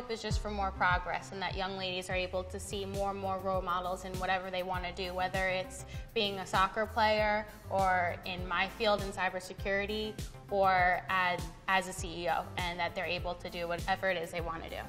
hope is just for more progress and that young ladies are able to see more and more role models in whatever they want to do, whether it's being a soccer player or in my field in cybersecurity or as, as a CEO, and that they're able to do whatever it is they want to do.